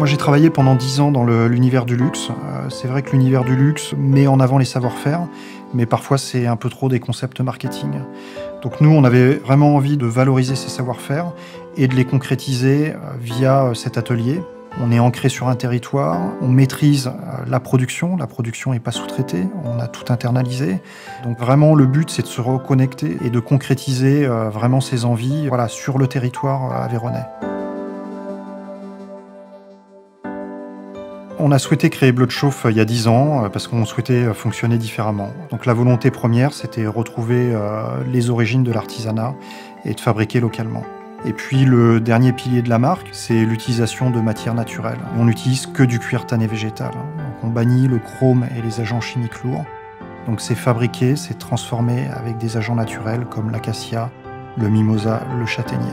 Moi, j'ai travaillé pendant dix ans dans l'univers du luxe. Euh, c'est vrai que l'univers du luxe met en avant les savoir-faire, mais parfois c'est un peu trop des concepts marketing. Donc nous, on avait vraiment envie de valoriser ces savoir-faire et de les concrétiser euh, via euh, cet atelier. On est ancré sur un territoire, on maîtrise la production, la production n'est pas sous-traitée, on a tout internalisé. Donc vraiment le but c'est de se reconnecter et de concrétiser vraiment ses envies voilà, sur le territoire aveyronais. On a souhaité créer Bleu de euh, il y a 10 ans euh, parce qu'on souhaitait euh, fonctionner différemment. Donc la volonté première, c'était retrouver les origines de l'artisanat et de fabriquer localement. Et puis le dernier pilier de la marque, c'est l'utilisation de matières naturelles. On n'utilise que du cuir tanné végétal. Donc on bannit le chrome et les agents chimiques lourds. Donc c'est fabriqué, c'est transformé avec des agents naturels comme l'acacia, le mimosa, le châtaignier.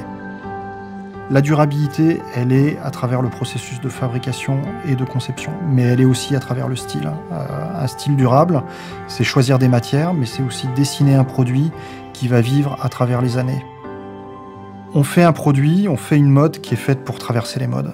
La durabilité, elle est à travers le processus de fabrication et de conception, mais elle est aussi à travers le style. Euh, un style durable, c'est choisir des matières, mais c'est aussi dessiner un produit qui va vivre à travers les années. On fait un produit, on fait une mode qui est faite pour traverser les modes.